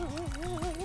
Ooh, ooh, ooh.